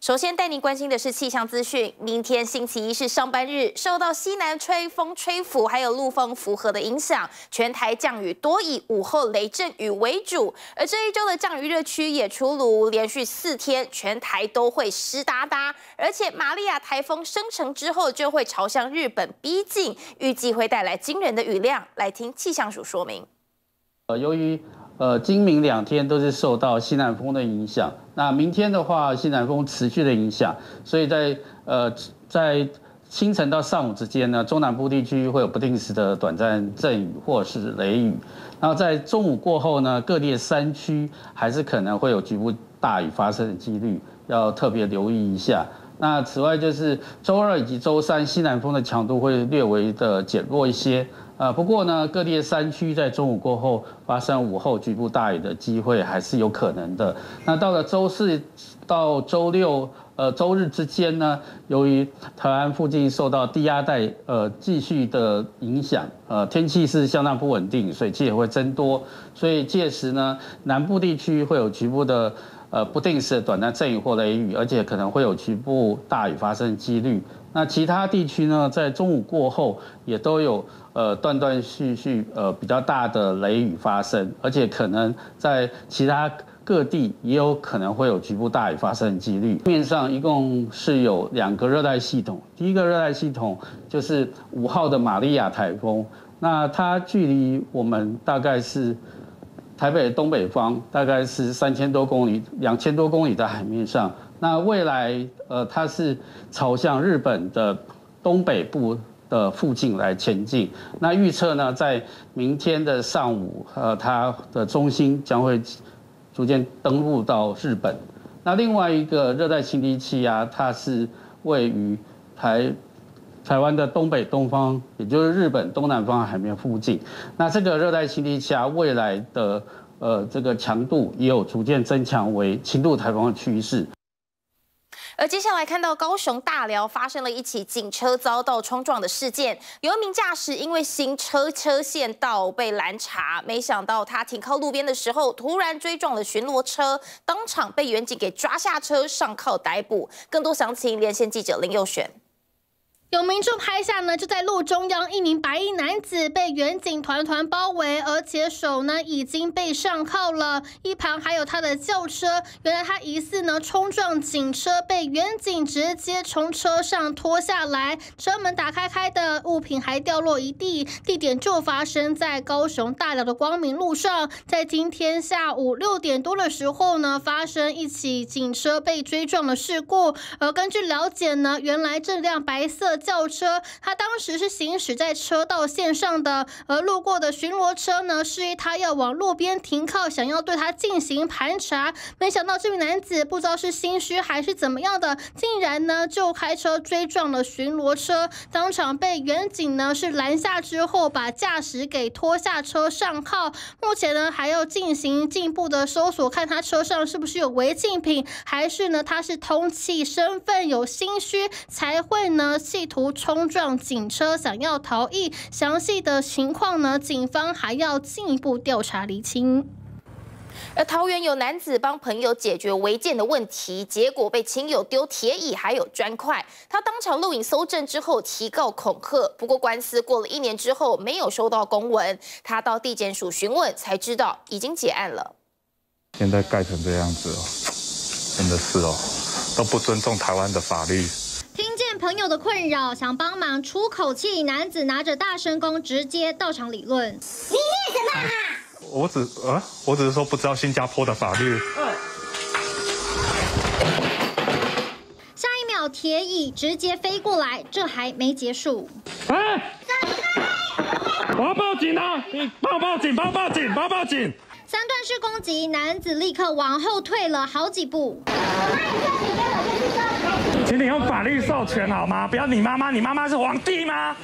首先带您关心的是气象资讯。明天星期一是上班日，受到西南吹风吹拂，还有陆风符合的影响，全台降雨多以午后雷阵雨为主。而这一周的降雨热区也出炉，连续四天全台都会湿哒哒。而且玛利亚台风生成之后就会朝向日本逼近，预计会带来惊人的雨量。来听气象署说明。呃，由于呃，今明两天都是受到西南风的影响。那明天的话，西南风持续的影响，所以在呃在清晨到上午之间呢，中南部地区会有不定时的短暂阵雨或是雷雨。然后在中午过后呢，各地的山区还是可能会有局部大雨发生的几率，要特别留意一下。那此外就是周二以及周三，西南风的强度会略微的减弱一些。呃，不过呢，各地的山区在中午过后发生午后局部大雨的机会还是有可能的。那到了周四到周六，呃，周日之间呢，由于台湾附近受到低压带呃继续的影响，呃，天气是相当不稳定，水汽也会增多，所以届时呢，南部地区会有局部的呃不定时的短暂阵雨或雷雨，而且可能会有局部大雨发生几率。那其他地区呢，在中午过后也都有呃断断续续呃比较大的雷雨发生，而且可能在其他各地也有可能会有局部大雨发生的几率。面上一共是有两个热带系统，第一个热带系统就是五号的玛利亚台风，那它距离我们大概是台北东北方，大概是三千多公里、两千多公里的海面上。那未来，呃，它是朝向日本的东北部的附近来前进。那预测呢，在明天的上午，呃，它的中心将会逐渐登陆到日本。那另外一个热带气低气压，它是位于台台湾的东北东方，也就是日本东南方海面附近。那这个热带气低气压未来的呃这个强度也有逐渐增强为轻度台风的趋势。而接下来看到高雄大寮发生了一起警车遭到冲撞的事件，有一名驾驶因为行车车线道被拦查，没想到他停靠路边的时候，突然追撞了巡逻车，当场被远警给抓下车上铐逮捕。更多详情，连线记者林佑璇。有民众拍下呢，就在路中央，一名白衣男子被远警团团包围，而且手呢已经被上铐了，一旁还有他的轿车。原来他疑似呢冲撞警车，被远警直接从车上拖下来，车门打开开的，物品还掉落一地。地点就发生在高雄大寮的光明路上，在今天下午六点多的时候呢，发生一起警车被追撞的事故。而根据了解呢，原来这辆白色。轿车，他当时是行驶在车道线上的，而路过的巡逻车呢，示意他要往路边停靠，想要对他进行盘查。没想到这名男子不知道是心虚还是怎么样的，竟然呢就开车追撞了巡逻车，当场被远警呢是拦下之后，把驾驶给拖下车上铐。目前呢还要进行进一步的搜索，看他车上是不是有违禁品，还是呢他是通气身份有心虚才会呢企图冲撞警车，想要逃逸。详细的情况呢？警方还要进一步调查厘清。而桃园有男子帮朋友解决违建的问题，结果被亲友丢铁椅还有砖块，他当场录影搜证之后提告恐吓。不过官司过了一年之后没有收到公文，他到地检署询问才知道已经结案了。现在盖成这样子哦，真的是哦，都不尊重台湾的法律。朋友的困扰，想帮忙出口气，男子拿着大声公直接到场理论。你念什么？我只呃，我只是说不知道新加坡的法律。下一秒，铁椅直接飞过来，这还没结束。哎！我要报警啊！你报报警，报报警，报报警！三段式攻击，男子立刻往后退了好几步。请你用法律授权好吗？不要你妈妈，你妈妈是皇帝吗？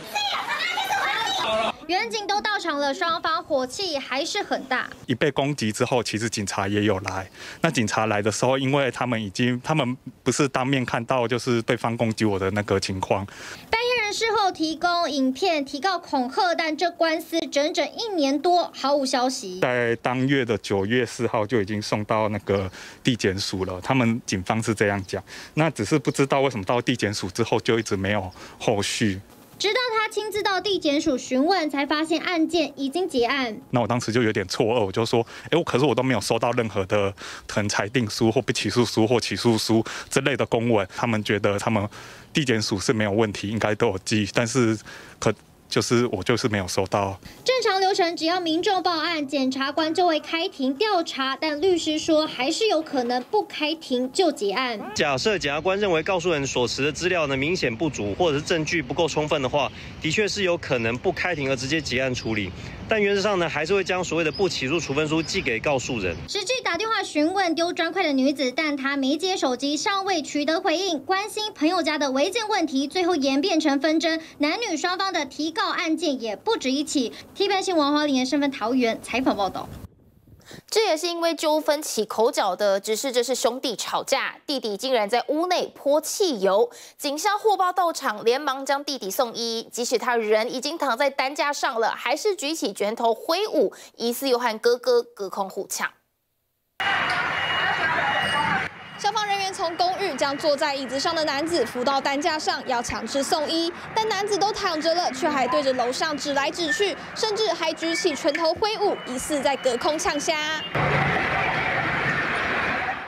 远警都到场了，双方火气还是很大。一被攻击之后，其实警察也有来。那警察来的时候，因为他们已经，他们不是当面看到，就是对方攻击我的那个情况。半黑人事后提供影片提告恐吓，但这官司整整一年多毫无消息。在当月的九月四号就已经送到那个地检署了，他们警方是这样讲，那只是不知道为什么到地检署之后就一直没有后续。直到他亲自到地检署询问，才发现案件已经结案。那我当时就有点错愕，我就说：“哎，我可是我都没有收到任何的可能裁定书或被起诉书或起诉书之类的公文。”他们觉得他们地检署是没有问题，应该都有记，但是可。就是我就是没有收到。正常流程，只要民众报案，检察官就会开庭调查。但律师说，还是有可能不开庭就结案。假设检察官认为告诉人所持的资料呢明显不足，或者是证据不够充分的话，的确是有可能不开庭而直接结案处理。但原则上呢，还是会将所谓的不起诉处分书寄给告诉人。实际打电话询问丢砖块的女子，但她没接手机，尚未取得回应。关心朋友家的违建问题，最后演变成纷争，男女双方的提告案件也不止一起。T V B 新闻黄华玲身份桃园采访报道。这也是因为纠纷起口角的，只是这是兄弟吵架，弟弟竟然在屋内泼汽油，警消获报到场，连忙将弟弟送医。即使他人已经躺在担架上了，还是举起拳头挥舞，疑似又和哥哥隔空互呛。消防人员从公寓将坐在椅子上的男子扶到担架上，要强制送医，但男子都躺着了，却还对着楼上指来指去，甚至还举起拳头挥舞，疑似在隔空呛虾。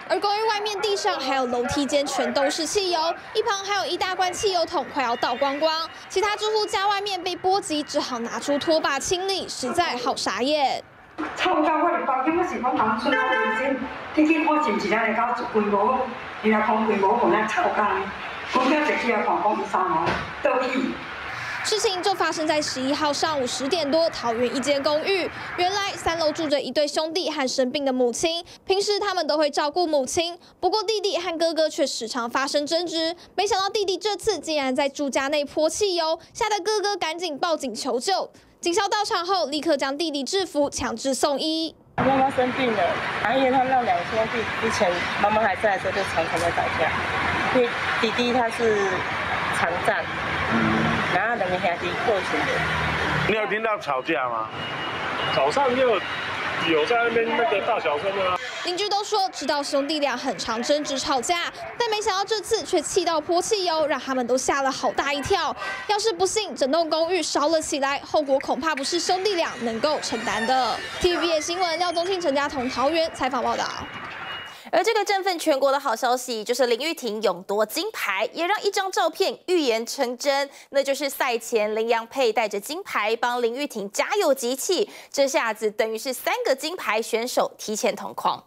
而公寓外面地上还有楼梯间全都是汽油，一旁还有一大罐汽油桶快要倒光光，其他住户家外面被波及，只好拿出拖把清理，实在好傻眼。臭到我连房间我是讲当初我卫生，天天看是毋是咱来搞一规模，然后放规模放咱臭干，我今日去啊看讲是三毛倒去。事情就发生在十一号上午十点多，桃园一间公寓。原来三楼住着一对兄弟和生病的母亲，平时他们都会照顾母亲。不过弟弟和哥哥却时常发生争执。没想到弟弟这次竟然在住家内泼汽油，吓得哥哥赶紧报警求救。警校到场后，立刻将弟弟制服，强制送医。妈妈生病了，然后因为他们那两兄弟之前妈妈还在的时候就常常在打架，因为弟弟他是长战，然后两个兄弟过去的。你有听到吵架吗？早上就。有在那边那个大小声的。邻居都说知道兄弟俩很常争执吵架，但没想到这次却气到泼汽油，让他们都吓了好大一跳。要是不幸整栋公寓烧了起来，后果恐怕不是兄弟俩能够承担的。TVB 新闻廖宗庆、陈家彤桃园采访报道。而这个振奋全国的好消息，就是林玉婷勇夺金牌，也让一张照片预言成真。那就是赛前林洋配带着金牌帮林玉婷加油集气，这下子等于是三个金牌选手提前同框。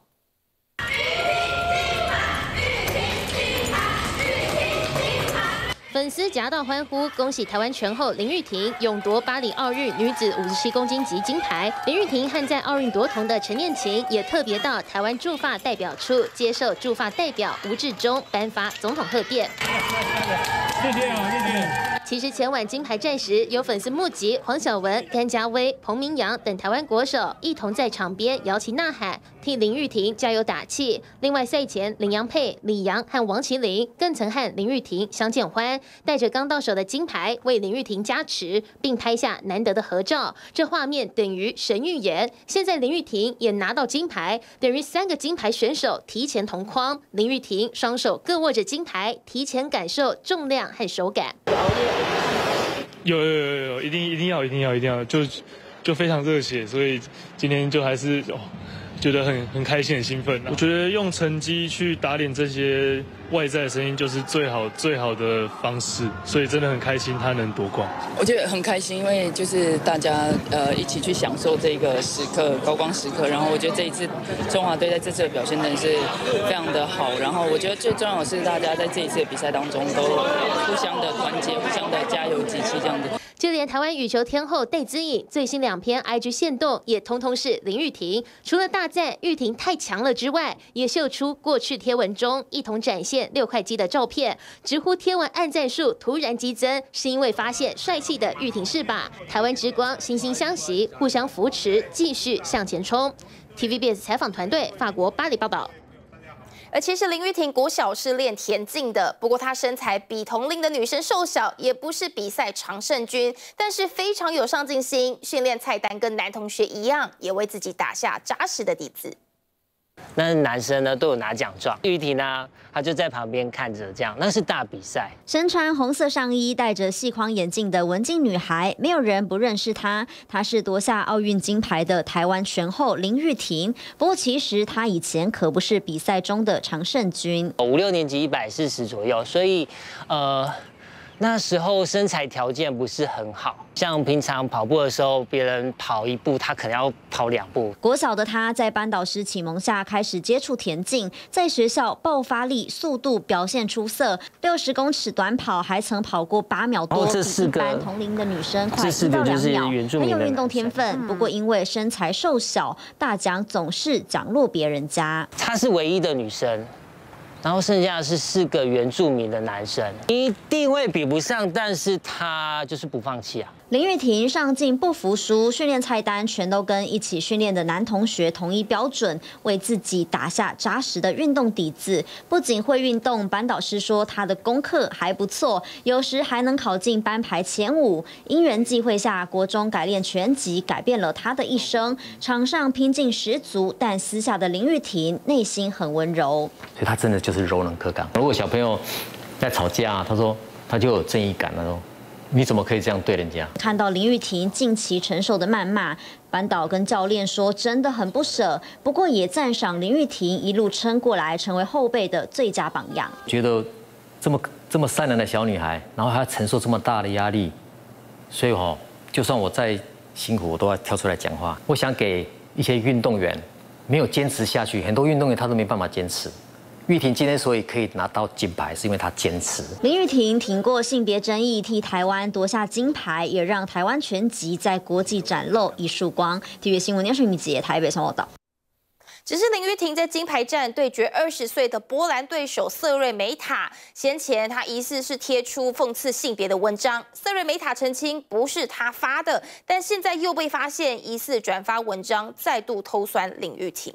粉丝夹道欢呼，恭喜台湾拳后林玉婷勇夺巴黎奥运女子五十七公斤级金牌。林玉婷和在奥运夺铜的陈念琴也特别到台湾驻法代表处接受驻法代表吴志忠颁发总统贺电。谢谢啊，谢谢。其实前晚金牌战时，有粉丝募集黄晓雯、甘家威、彭明阳等台湾国手一同在场边摇旗呐喊，替林玉婷加油打气。另外赛前，林洋佩李阳和王麒麟更曾和林玉婷相见欢，带着刚到手的金牌为林玉婷加持，并拍下难得的合照。这画面等于神预言。现在林玉婷也拿到金牌，等于三个金牌选手提前同框。林玉婷双手各握着金牌，提前感受重量和手感。有有有有，一定一定要一定要一定要，就就非常热血，所以今天就还是哦。觉得很很开心、很兴奋。我觉得用成绩去打脸这些外在的声音，就是最好最好的方式。所以真的很开心，他能夺冠。我觉得很开心，因为就是大家呃一起去享受这个时刻、高光时刻。然后我觉得这一次中华队在这次的表现真的是非常的好。然后我觉得最重要的是大家在这一次的比赛当中都互相的团结、互相的加油集气这样子。就连台湾羽球天后戴资颖最新两篇 IG 线动，也通通是林玉婷。除了大赞玉婷太强了之外，也秀出过去贴文中一同展现六块肌的照片，直呼贴文按赞数突然激增，是因为发现帅气的玉婷是吧？台湾之光惺惺相惜，互相扶持，继续向前冲。TVBS 采访团队法国巴黎报道。而其实林玉婷国小是练田径的，不过她身材比同龄的女生瘦小，也不是比赛常胜军，但是非常有上进心，训练菜单跟男同学一样，也为自己打下扎实的底子。那男生呢都有拿奖状，玉婷呢，她就在旁边看着，这样那是大比赛。身穿红色上衣、戴着细框眼镜的文静女孩，没有人不认识她。她是夺下奥运金牌的台湾拳后林玉婷。不过其实她以前可不是比赛中的常胜军，五六年级一百四十左右，所以呃。那时候身材条件不是很好，像平常跑步的时候，别人跑一步，他可能要跑两步。国小的他在班导师启蒙下开始接触田径，在学校爆发力、速度表现出色，六十公尺短跑还曾跑过八秒多，比一般同龄的女生快一到两秒。很有运动天分，不过因为身材瘦小，大奖总是奖落别人家。她是唯一的女生。然后剩下的是四个原住民的男生，一定会比不上，但是他就是不放弃啊。林玉婷上进不服输，训练菜单全都跟一起训练的男同学同一标准，为自己打下扎实的运动底子。不仅会运动，班导师说他的功课还不错，有时还能考进班排前五。因缘际会下，国中改练拳击，改变了他的一生。场上拼劲十足，但私下的林玉婷内心很温柔。所以他真的就是柔能可感。如果小朋友在吵架，他说他就有正义感了说。你怎么可以这样对人家？看到林玉婷近期承受的谩骂，班导跟教练说真的很不舍，不过也赞赏林玉婷一路撑过来，成为后辈的最佳榜样。觉得这么这么善良的小女孩，然后还要承受这么大的压力，所以哦，就算我再辛苦，我都要跳出来讲话。我想给一些运动员没有坚持下去，很多运动员他都没办法坚持。玉婷今天所以可以拿到金牌，是因为她坚持。林玉婷挺过性别争议，替台湾夺下金牌，也让台湾拳击在国际展露一束光。TVB 新闻电视米杰台北报道。只是林玉婷在金牌战对决二十岁的波兰对手瑟瑞梅塔，先前她疑似是贴出讽刺性别的文章，瑟瑞梅塔澄清不是她发的，但现在又被发现疑似转发文章，再度偷酸林玉婷。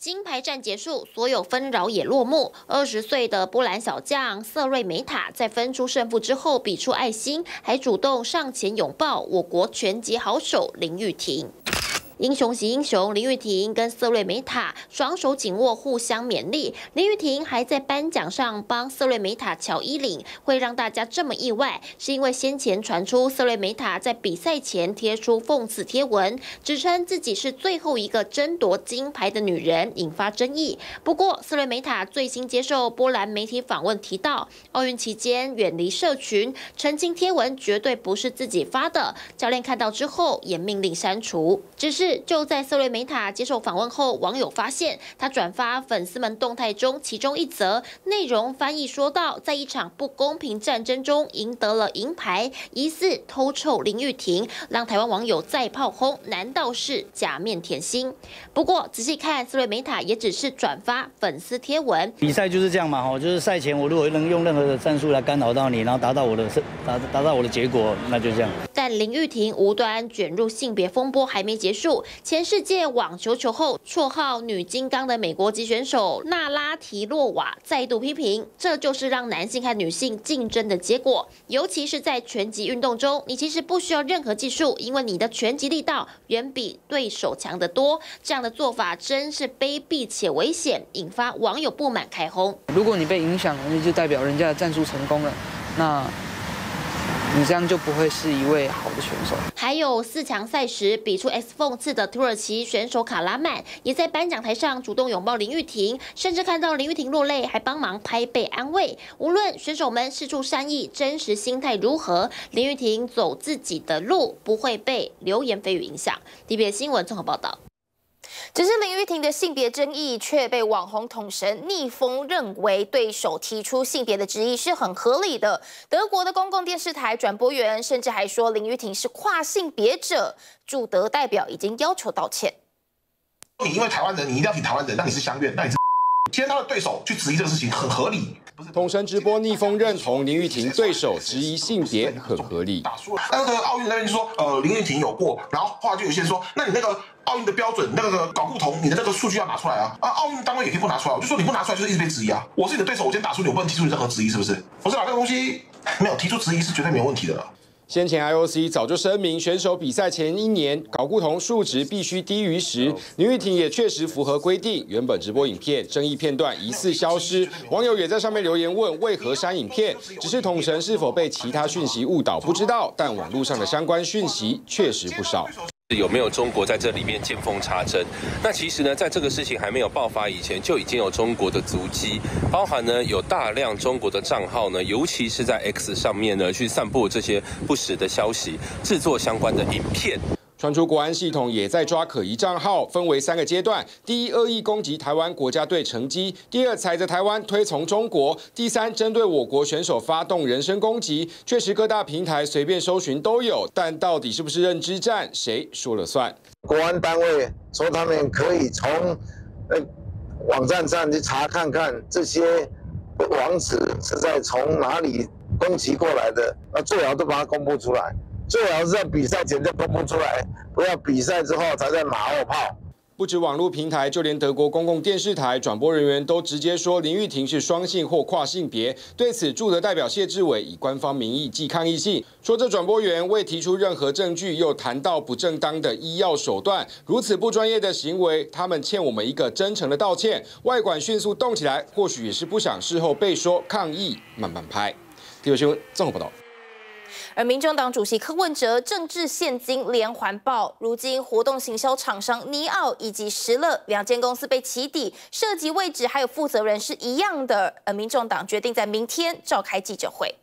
金牌战结束，所有纷扰也落幕。二十岁的波兰小将瑟瑞梅塔在分出胜负之后，比出爱心，还主动上前拥抱我国拳击好手林玉婷。英雄惜英雄，林玉婷跟瑟瑞梅塔双手紧握，互相勉励。林玉婷还在颁奖上帮瑟瑞梅塔乔衣领，会让大家这么意外，是因为先前传出瑟瑞梅塔在比赛前贴出讽刺贴文，指称自己是最后一个争夺金牌的女人，引发争议。不过，瑟瑞梅塔最新接受波兰媒体访问提到，奥运期间远离社群，澄清贴文绝对不是自己发的，教练看到之后也命令删除，只是。就在瑟瑞梅塔接受访问后，网友发现他转发粉丝们动态中，其中一则内容翻译说到，在一场不公平战争中赢得了银牌，疑似偷臭林玉婷，让台湾网友再炮轰，难道是假面甜心？不过仔细看，瑟瑞梅塔也只是转发粉丝贴文。比赛就是这样嘛，哈，就是赛前我如果能用任何的战术来干扰到你，然后达到我的达达到我的结果，那就这样。林玉婷无端卷入性别风波还没结束。前世界网球球后、绰号“女金刚”的美国籍选手娜拉提洛瓦再度批评，这就是让男性和女性竞争的结果。尤其是在拳击运动中，你其实不需要任何技术，因为你的拳击力道远比对手强得多。这样的做法真是卑鄙且危险，引发网友不满开轰。如果你被影响了，那就代表人家的战术成功了。那。你这样就不会是一位好的选手。还有四强赛时比出 S 讽刺的土耳其选手卡拉曼，也在颁奖台上主动拥抱林玉婷，甚至看到林玉婷落泪，还帮忙拍背安慰。无论选手们施出善意，真实心态如何，林玉婷走自己的路，不会被流言蜚语影响。DBS 新闻综合报道。只是林玉婷的性别争议却被网红统神逆风认为对手提出性别的质疑是很合理的。德国的公共电视台转播员甚至还说林玉婷是跨性别者，驻德代表已经要求道歉。你因为台湾人，你一定要挺台湾人，那你是相怨，那你是。今天他的对手去质疑这个事情很合理。同声直播逆风认同林玉婷对手质疑性别很合理。那个奥运那边就说，呃，林玉婷有过，然后后来就有些人说，那你那个奥运的标准，那个搞不同，你的那个数据要拿出来啊！啊，奥运单位也可以不拿出来，我就说你不拿出来就是一直被质疑啊！我是你的对手，我今天打输你，我不能提出你任何质疑，是不是？不是啊，那个东西没有提出质疑是绝对没有问题的了。先前 IOC 早就声明，选手比赛前一年睾固酮数值必须低于十。林玉婷也确实符合规定。原本直播影片争议片段疑似消失，网友也在上面留言问为何删影片？只是统神是否被其他讯息误导不知道，但网络上的相关讯息确实不少。有没有中国在这里面见缝插针？那其实呢，在这个事情还没有爆发以前，就已经有中国的足迹，包含呢有大量中国的账号呢，尤其是在 X 上面呢，去散布这些不实的消息，制作相关的影片。传出国安系统也在抓可疑账号，分为三个阶段：第一，恶意攻击台湾国家队成绩；第二，踩着台湾推崇中国；第三，针对我国选手发动人身攻击。确实，各大平台随便搜寻都有，但到底是不是认知战，谁说了算？国安单位说他们可以从呃网站上去查看看这些网址是在从哪里攻击过来的，那最好都把它公布出来。最好是在比赛前就公布出来，不要比赛之后才在马后炮。不止网络平台，就连德国公共电视台转播人员都直接说林玉婷是双性或跨性别。对此，驻德代表谢志伟以官方名义寄抗议信，说这转播员未提出任何证据，又谈到不正当的医药手段，如此不专业的行为，他们欠我们一个真诚的道歉。外管迅速动起来，或许也是不想事后被说抗议，慢慢拍。第二新闻综合报道。而民众党主席柯文哲政治现金连环爆，如今活动行销厂商尼奥以及石乐两间公司被起底，涉及位置还有负责人是一样的。而民众党决定在明天召开记者会。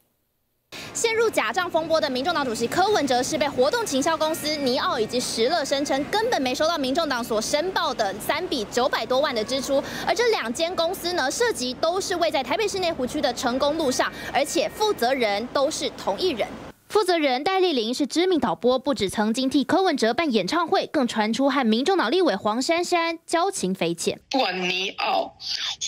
陷入假账风波的民众党主席柯文哲是被活动行销公司尼奥以及石乐声称根本没收到民众党所申报的三笔九百多万的支出，而这两间公司呢，涉及都是位在台北市内湖区的成功路上，而且负责人都是同一人。负责人戴丽玲是知名导播，不止曾经替柯文哲办演唱会，更传出和民众党立委黄珊珊交情匪浅。不管尼奥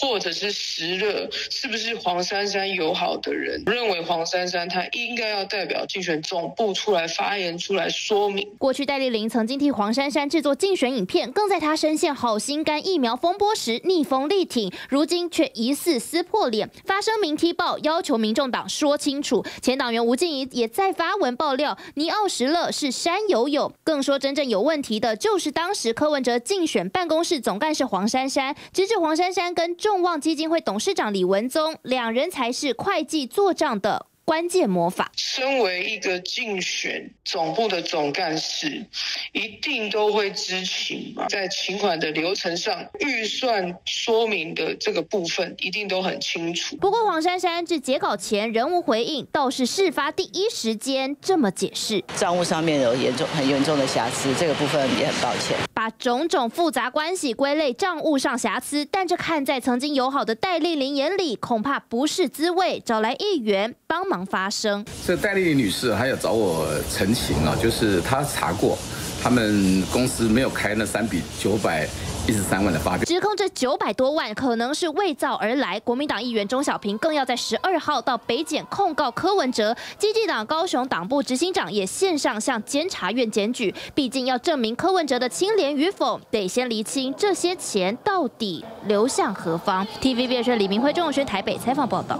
或者是石乐是不是黄珊珊友好的人，认为黄珊珊她应该要代表竞选总部出来发言，出来说明。过去戴丽玲曾经替黄珊珊制作竞选影片，更在她深陷好心肝疫苗风波时逆风力挺，如今却疑似撕破脸，发声明踢爆，要求民众党说清楚。前党员吴静怡也在。发文爆料，尼奥石乐是山友友，更说真正有问题的就是当时柯文哲竞选办公室总干事黄珊珊，直指黄珊珊跟众望基金会董事长李文宗两人才是会计做账的。关键魔法。身为一个竞选总部的总干事，一定都会知情嘛。在请款的流程上，预算说明的这个部分一定都很清楚。不过黄珊珊至截稿前仍无回应，倒是事发第一时间这么解释：账务上面有严重、很严重的瑕疵，这个部分也很抱歉。把种种复杂关系归类账务上瑕疵，但这看在曾经友好的戴丽玲眼里，恐怕不是滋味。找来议员帮忙。发声，这戴丽丽女士还有找我澄清啊，就是她查过，他们公司没有开那三笔九百一十三万的发票，指控这九百多万可能是伪造而来。国民党议员钟小平更要在十二号到北检控告柯文哲，基进党高雄党部执行长也线上向监察院检举，毕竟要证明柯文哲的清廉与否，得先厘清这些钱到底流向何方。TVB 李明辉、钟永轩台北采访报道。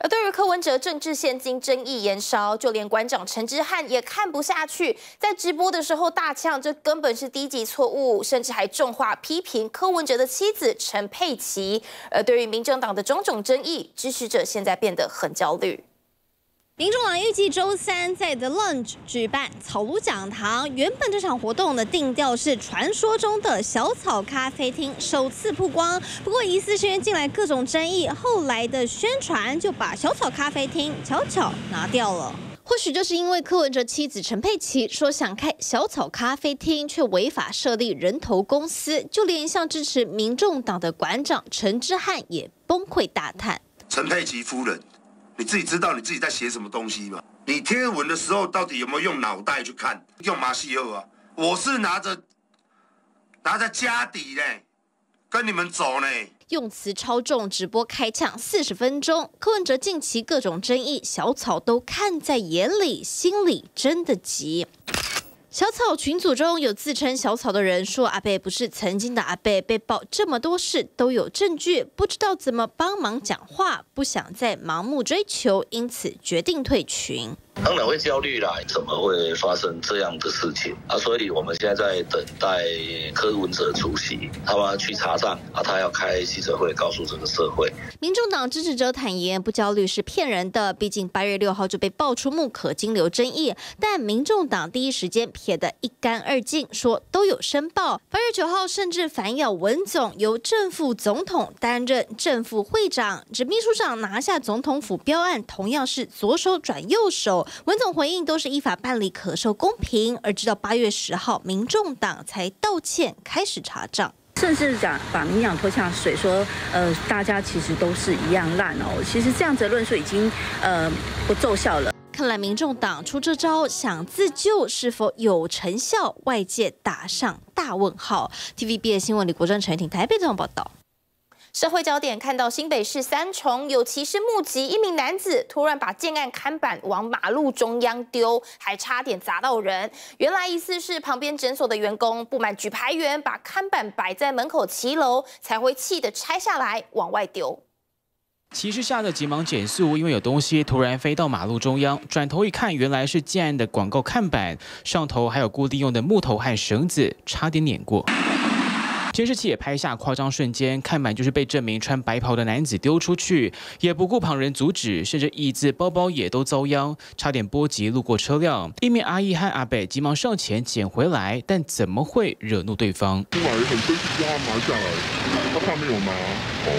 而对于柯文哲政治现金争议延烧，就连馆长陈之汉也看不下去，在直播的时候大呛这根本是低级错误，甚至还重话批评柯文哲的妻子陈佩琪。而对于民政党的种种争议，支持者现在变得很焦虑。民众党预计周三在 The Lunch 举办草庐讲堂。原本这场活动的定调是传说中的小草咖啡厅首次曝光，不过疑似是因进来各种争议，后来的宣传就把小草咖啡厅悄悄拿掉了。或许就是因为柯文哲妻子陈佩琪说想开小草咖啡厅，却违法设立人头公司，就连一向支持民众党的馆长陈之汉也崩溃大叹：陈佩琪夫人。你自己知道你自己在写什么东西吗？你贴文的时候到底有没有用脑袋去看？用马戏后啊？我是拿着拿着家底嘞，跟你们走嘞。用词超重，直播开呛四十分钟。柯文哲近期各种争议，小草都看在眼里，心里真的急。小草群组中有自称小草的人说，阿贝不是曾经的阿贝，被爆这么多事都有证据，不知道怎么帮忙讲话，不想再盲目追求，因此决定退群。当然会焦虑啦，怎么会发生这样的事情啊？所以我们现在在等待柯文哲出席，他们去查账啊，他要开记者会告诉这个社会。民众党支持者坦言，不焦虑是骗人的，毕竟八月六号就被爆出木可金流争议，但民众党第一时间撇得一干二净，说都有申报。八月九号甚至反咬文总，由正副总统担任正副会长，指秘书长拿下总统府标案，同样是左手转右手。文总回应都是依法办理，可受公平。而直到八月十号，民众党才道歉，开始查账，甚至讲把民养拖下水，说呃大家其实都是一样烂哦。其实这样子的论述已经呃不奏效了。看来民众党出这招想自救，是否有成效？外界打上大问号。TVB 的新闻李国珍、陈婷台北这样报道。社会焦点看到新北市三重有骑士目击一名男子突然把建案看板往马路中央丢，还差点砸到人。原来疑似是旁边诊所的员工不满举牌员把看板摆在门口骑楼，才会气得拆下来往外丢。骑士吓得急忙减速，因为有东西突然飞到马路中央。转头一看，原来是建案的广告看板，上头还有固定用的木头和绳子，差点碾过。监视器也拍下夸张瞬间，看板就是被这名穿白袍的男子丢出去，也不顾旁人阻止，甚至椅子、包包也都遭殃，差点波及路过车辆。一名阿姨和阿北急忙上前捡回来，但怎么会惹怒对方？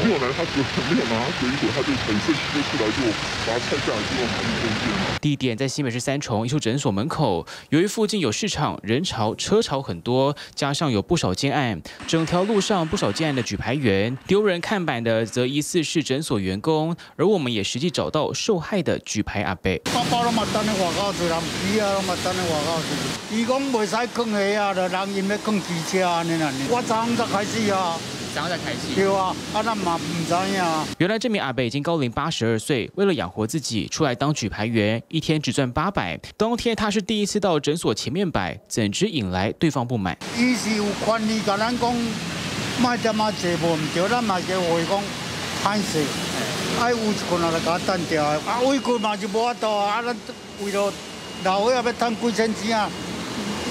没有拿，他只没有拿水果，他就很生气，就出来就把他拆下来，就往马路中间。地点在新北市三重一处诊所门口，由于附近有市场，人潮车潮很多，加上有不少建案，整条路上不少建案的举牌员，丢人看板的则疑似是诊所员工，而我们也实际找到受害的举牌阿伯。包包拢嘛等咧外口做人皮啊，拢嘛等咧外口做。伊讲袂使放鞋啊，就人因要放机车安尼啦。我昨昏才开始啊。然后再开戏。对啊，啊那嘛唔知啊。原来这名阿伯已经高龄八十二岁，为了养活自己，出来当举牌员，一天只赚八百。当天他是第一次到诊所前面摆，怎知引来对方不满。伊是有权利甲咱讲，卖咱嘛叫话讲歹势。哎有一群人来甲单掉，啊委屈嘛就无法度啊，啊咱为了老伙仔要赚几千钱啊，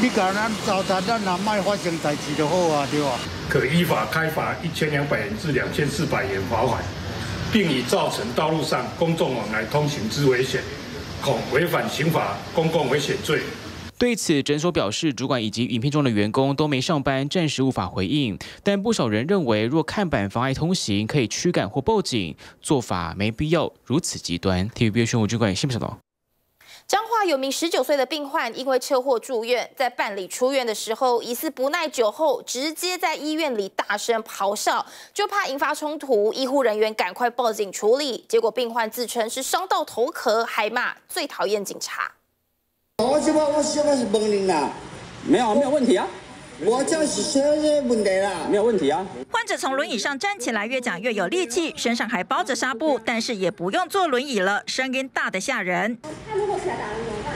你甲咱糟蹋，咱也莫发生代志就好啊，对吧？可依法开罚一千两百元至两千四百元罚款，并已造成道路上公众往来通行之危险，恐违反刑法公共危险罪。对此，诊所表示，主管以及影片中的员工都没上班，暂时无法回应。但不少人认为，若看板妨碍通行，可以驱赶或报警，做法没必要如此极端。TVB 新闻主管信不信道？彰化有名十九岁的病患因为车祸住院，在办理出院的时候，疑似不耐酒后，直接在医院里大声咆哮，就怕引发冲突，医护人员赶快报警处理，结果病患自称是伤到头壳，还骂最讨厌警察。我这边我现在是问你啦，没有没有问题啊。我就是说这问题啦，没有问题啊。患者从轮椅上站起来，越讲越有力气，身上还包着纱布，但是也不用坐轮椅了，声音大得吓人。他如果起来打人怎么办？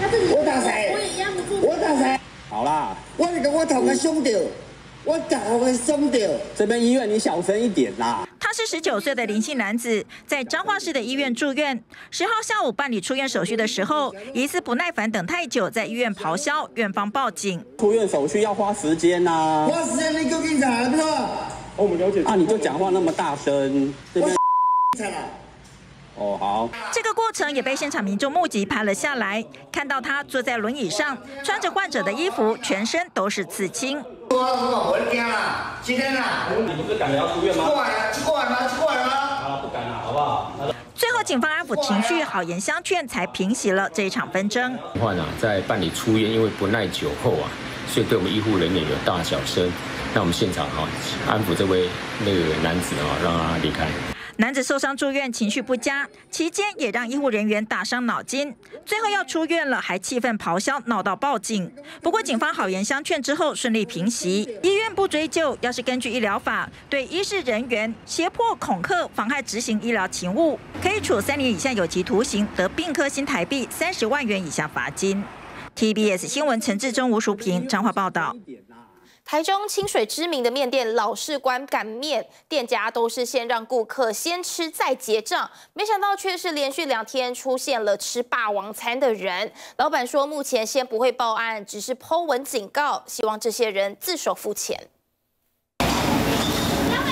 他自己我打谁？我也压不住。我打谁？好啦，我你个我同个伤掉，我头个伤掉。这边医院你小声一点啦。他是十九岁的林姓男子，在彰化市的医院住院。十号下午办理出院手续的时候，疑似不耐烦等太久，在医院咆哮，院方报警。出院手续要花时间呐。花时间你叫警察不是？我们了解。啊，你就讲话那么大声。这边。哦，好。这个过程也被现场民众目击拍了下来，看到他坐在轮椅上，穿着患者的衣服，全身都是刺青。我我我惊啦，今天啦。你不是赶着要出院吗？过来，过来吗？过来吗？好了，不敢了，好不好？最后，警方安抚情绪，好言相劝，才平息了这一场纷争。患啊，在办理出院，因为不耐酒后啊，所以对我们医护人员有大小声。那我们现场哈，安抚这位那个男子啊，让他离开。男子受伤住院，情绪不佳，期间也让医护人员大伤脑筋，最后要出院了，还气愤咆哮，闹到报警。不过警方好言相劝之后，顺利平息。医院不追究，要是根据医疗法，对医事人员胁迫、恐吓、妨害执行医疗勤务，可以处三年以下有期徒刑，得并科新台币三十万元以下罚金。TBS 新闻陈志忠、吴淑平彰化报道。台中清水知名的面店老式馆擀面店家都是先让顾客先吃再结账，没想到却是连续两天出现了吃霸王餐的人。老板说，目前先不会报案，只是剖文警告，希望这些人自首付钱。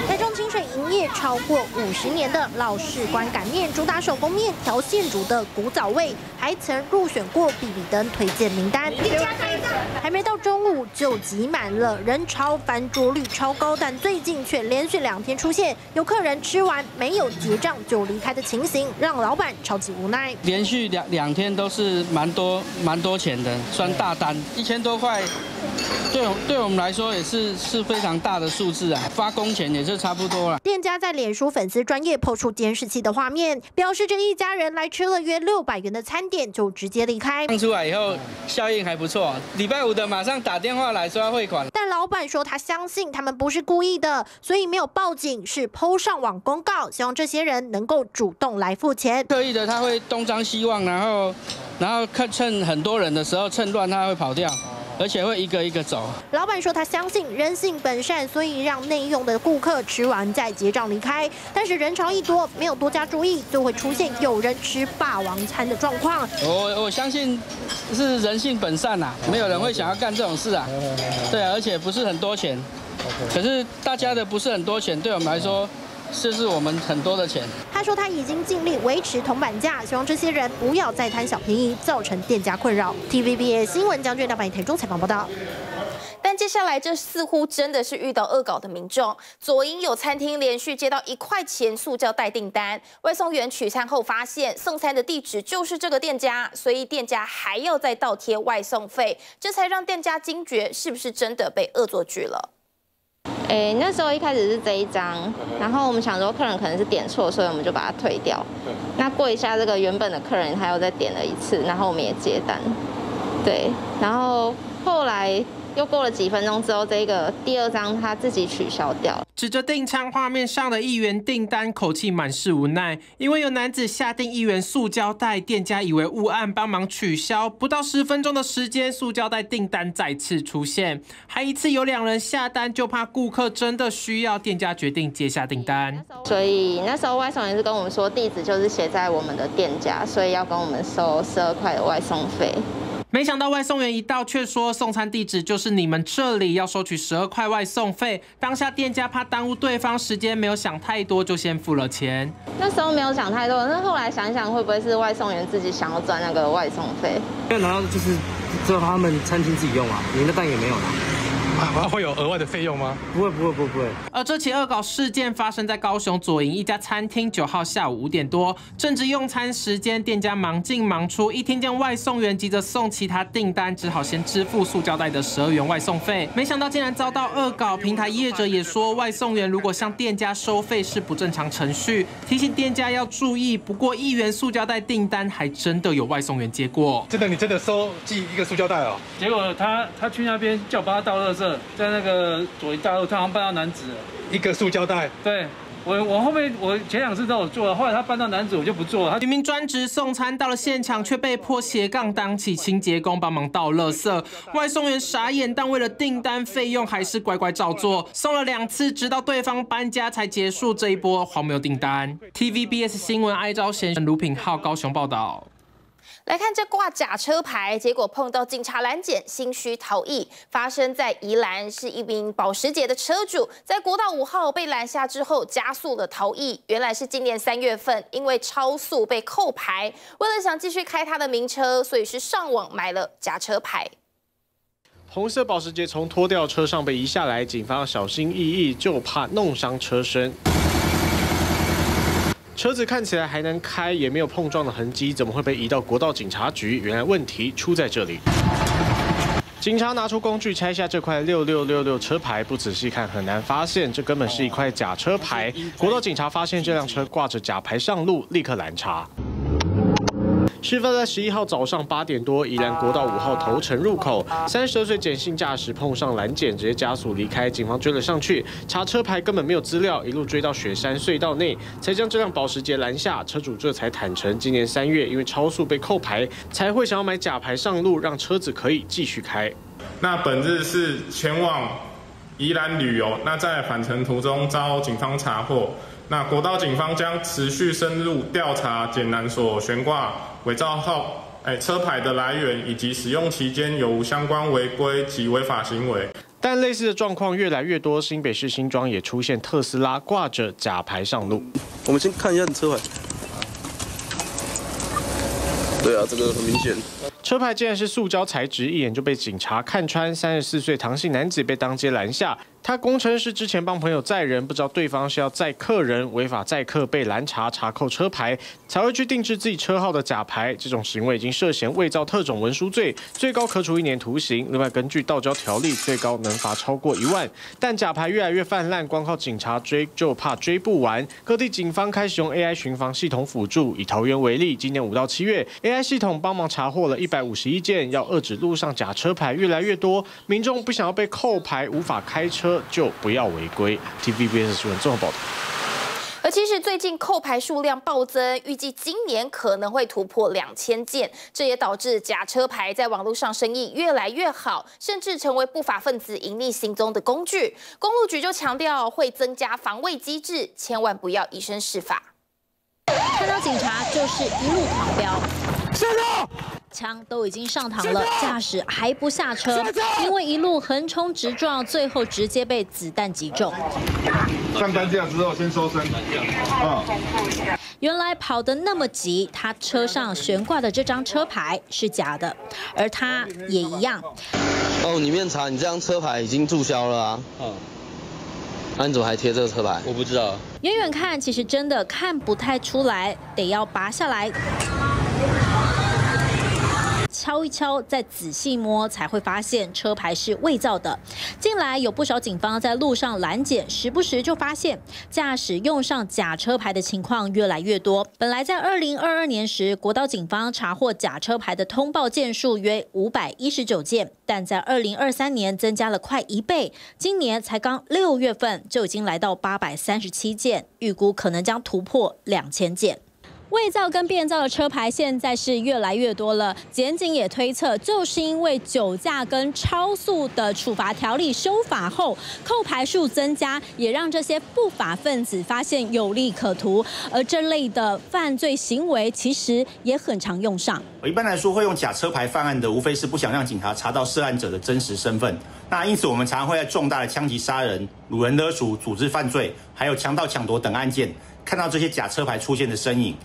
台中清水营业超过五十年的老式官擀面，主打手工面条现煮的古早味，还曾入选过比比登推荐名单。还没到中午就挤满了，人潮翻桌率超高，但最近却连续两天出现有客人吃完没有结账就离开的情形，让老板超级无奈。连续两两天都是蛮多蛮多钱的，算大单，一千多块，对对我们来说也是是非常大的数字啊，发工钱也是差不多了。店家在脸书粉丝专业抛出监视器的画面，表示这一家人来吃了约六百元的餐点，就直接离开。放出来以后效应还不错，礼拜五的马上打电话来说要汇款。但老板说他相信他们不是故意的，所以没有报警，是抛上网公告，希望这些人能够主动来付钱。刻意的他会东张西望，然后然后看趁很多人的时候趁乱他会跑掉。而且会一个一个走。老板说他相信人性本善，所以让内用的顾客吃完再结账离开。但是人潮一多，没有多加注意，就会出现有人吃霸王餐的状况。我我相信是人性本善呐，没有人会想要干这种事啊。对啊，而且不是很多钱。可是大家的不是很多钱，对我们来说。这是我们很多的钱。他说他已经尽力维持铜板价，希望这些人不要再贪小便宜，造成店家困扰。TVB 新闻将军大白台中采访报道。但接下来这似乎真的是遇到恶搞的民众。左营有餐厅连续接到一块钱塑胶袋订单，外送员取餐后发现送餐的地址就是这个店家，所以店家还要再倒贴外送费，这才让店家惊觉是不是真的被恶作剧了。哎，那时候一开始是这一张，然后我们想说客人可能是点错，所以我们就把它退掉。那过一下，这个原本的客人他又再点了一次，然后我们也接单。对，然后后来。又过了几分钟之后，这个第二张他自己取消掉。指着订餐画面上的一元订单，口气满是无奈。因为有男子下订一元塑胶袋，店家以为误按，帮忙取消。不到十分钟的时间，塑胶袋订单再次出现，还一次有两人下单，就怕顾客真的需要，店家决定接下订单。所以那时候外送员是跟我们说，地址就是写在我们的店家，所以要跟我们收十二块的外送费。没想到外送员一到，却说送餐地址就是你们这里，要收取十二块外送费。当下店家怕耽误对方时间，没有想太多，就先付了钱。那时候没有想太多，那后来想想，会不会是外送员自己想要赚那个外送费？因为难道就是只有他们餐厅自己用啊，你的蛋也没有拿。会有额外的费用吗？不会，不会，不会。不会而这起恶搞事件发生在高雄左营一家餐厅，九号下午五点多，正值用餐时间，店家忙进忙出，一听见外送员急着送其他订单，只好先支付塑胶袋的十二元外送费。没想到竟然遭到恶搞，平台业者也说，外送员如果向店家收费是不正常程序，提醒店家要注意。不过一元塑胶袋订单还真的有外送员接过，真的，你真的收寄一个塑胶袋哦？结果他他去那边叫我帮他倒垃圾。在那个左营大路，他好像搬到男子一个塑胶袋。对我，我后面我前两次都有做了，后来他搬到男子，我就不做了。他明明专职送餐，到了现场却被迫斜杠当起清洁工，帮忙倒垃圾。外送员傻眼，但为了订单费用，还是乖乖照做。送了两次，直到对方搬家才结束这一波荒谬订单。TVBS 新闻哀昭贤、卢品浩高雄报道。来看这挂假车牌，结果碰到警察拦检，心虚逃逸。发生在宜兰，是一名保时捷的车主，在国道五号被拦下之后，加速了逃逸。原来是今年三月份，因为超速被扣牌，为了想继续开他的名车，所以是上网买了假车牌。红色保时捷从拖吊车上被移下来，警方小心翼翼，就怕弄伤车身。车子看起来还能开，也没有碰撞的痕迹，怎么会被移到国道警察局？原来问题出在这里。警察拿出工具拆下这块六六六六车牌，不仔细看很难发现，这根本是一块假车牌。国道警察发现这辆车挂着假牌上路，立刻拦查。事发在十一号早上八点多，宜兰国道五号头城入口，三十二岁简姓驾驶碰上拦检，直接加速离开，警方追了上去，查车牌根本没有资料，一路追到雪山隧道内，才将这辆保时捷拦下。车主这才坦诚，今年三月因为超速被扣牌，才会想要买假牌上路，让车子可以继续开。那本日是前往宜兰旅游，那在返程途中遭警方查获。那国道警方将持续深入调查简南所悬挂伪造号哎车牌的来源，以及使用期间有无相关违规及违法行为。但类似的状况越来越多，新北市新庄也出现特斯拉挂着假牌上路。我们先看一下你车牌。对啊，这个很明显。车牌竟然是塑胶材质，一眼就被警察看穿。三十四岁唐姓男子被当街拦下。他工程师之前帮朋友载人，不知道对方是要载客人，违法载客被拦查查扣车牌，才会去定制自己车号的假牌。这种行为已经涉嫌伪造特种文书罪，最高可处一年徒刑。另外，根据道交条例，最高能罚超过一万。但假牌越来越泛滥，光靠警察追就怕追不完。各地警方开始用 AI 巡防系统辅助。以桃园为例，今年五到七月，AI 系统帮忙查获了一百五十一件，要遏制路上假车牌越来越多，民众不想要被扣牌，无法开车。就不要违规。TVBS 新闻综合报道。而其实最近扣牌数量暴增，预计今年可能会突破两千件，这也导致假车牌在网络上生意越来越好，甚至成为不法分子隐匿行踪的工具。公路局就强调会增加防卫机制，千万不要以身试法。看到警察就是一路狂飙，下车！枪都已经上膛了，驾驶还不下车，因为一路横冲直撞，最后直接被子弹击中。上担架之后先收身。啊！原来跑得那么急，他车上悬挂的这张车牌是假的，而他也一样。哦，里面查你这张车牌已经注销了啊。嗯。那你怎么还贴这个车牌？我不知道。远远看，其实真的看不太出来，得要拔下来。敲一敲，再仔细摸，才会发现车牌是伪造的。近来有不少警方在路上拦检，时不时就发现驾驶用上假车牌的情况越来越多。本来在二零二二年时，国道警方查获假车牌的通报件数约五百一十九件，但在二零二三年增加了快一倍，今年才刚六月份就已经来到八百三十七件，预估可能将突破两千件。伪造跟变造的车牌现在是越来越多了，检警也推测，就是因为酒驾跟超速的处罚条例修法后，扣牌数增加，也让这些不法分子发现有利可图，而这类的犯罪行为其实也很常用上。我一般来说，会用假车牌犯案的，无非是不想让警察查到涉案者的真实身份。那因此，我们常常会在重大的枪击杀人、掳人勒赎、组织犯罪，还有强盗抢夺等案件，看到这些假车牌出现的身影。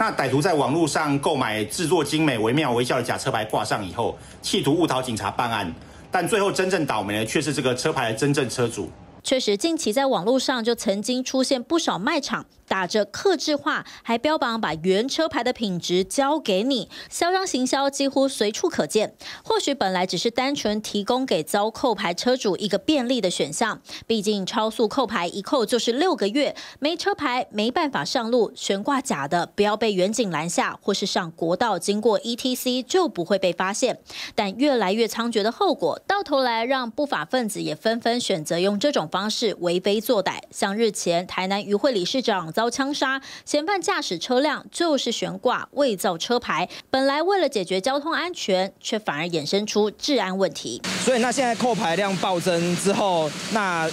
那歹徒在网络上购买制作精美、惟妙惟肖的假车牌挂上以后，企图误导警察办案，但最后真正倒霉的却是这个车牌的真正车主。确实，近期在网络上就曾经出现不少卖场。打着客制化，还标榜把原车牌的品质交给你，嚣张行销几乎随处可见。或许本来只是单纯提供给遭扣牌车主一个便利的选项，毕竟超速扣牌一扣就是六个月，没车牌没办法上路，悬挂假的不要被远景拦下，或是上国道经过 ETC 就不会被发现。但越来越猖獗的后果，到头来让不法分子也纷纷选择用这种方式为非作歹，像日前台南渔会理事长。遭枪杀，嫌犯驾驶车辆就是悬挂伪造车牌，本来为了解决交通安全，却反而衍生出治安问题。所以那现在扣牌量暴增之后，那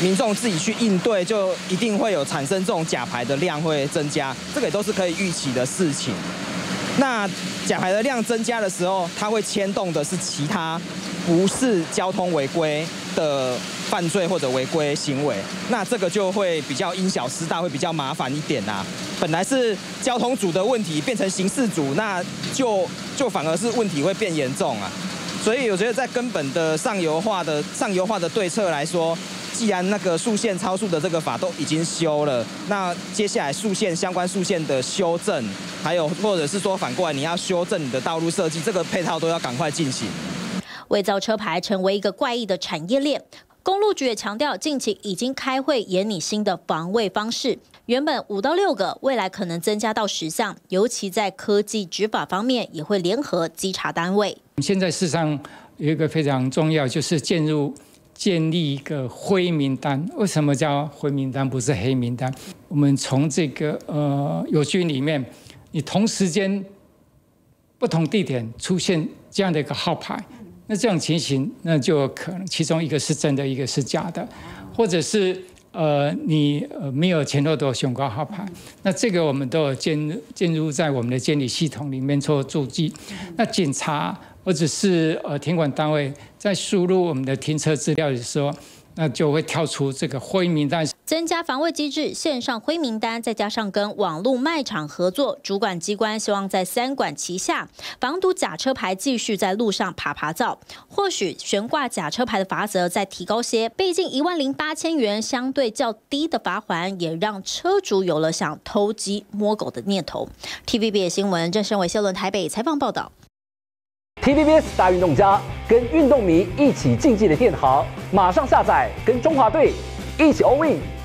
民众自己去应对，就一定会有产生这种假牌的量会增加，这个也都是可以预期的事情。那假牌的量增加的时候，它会牵动的是其他不是交通违规的。犯罪或者违规行为，那这个就会比较因小失大，会比较麻烦一点呐。本来是交通组的问题，变成刑事组，那就就反而是问题会变严重啊。所以我觉得在根本的上游化的上游化的对策来说，既然那个速线超速的这个法都已经修了，那接下来速线相关速线的修正，还有或者是说反过来你要修正你的道路设计，这个配套都要赶快进行。伪造车牌成为一个怪异的产业链。公路局也强调，近期已经开会研拟新的防卫方式，原本五到六个，未来可能增加到十项。尤其在科技执法方面，也会联合稽查单位。现在事实上有一个非常重要，就是建入建立一个灰名单。为什么叫灰名单，不是黑名单？我们从这个呃友军里面，你同时间不同地点出现这样的一个号牌。那这种情形，那就可能其中一个是真的，一个是假的，或者是呃，你呃没有前后的悬挂号牌，那这个我们都有建进入在我们的监理系统里面做注记。那警察或者是呃停管单位在输入我们的停车资料的时候。那就会跳出这个灰名单，增加防卫机制，线上灰名单，再加上跟网络卖场合作，主管机关希望在三管齐下，防堵假车牌继续在路上爬爬照。或许悬挂假车牌的罚则再提高些，毕竟一万零八千元相对较低的罚款，也让车主有了想偷鸡摸狗的念头。TVB 新闻郑胜伟、谢伦台北采访报道。TVBS 大运动家跟运动迷一起竞技的殿堂，马上下载，跟中华队一起 all in。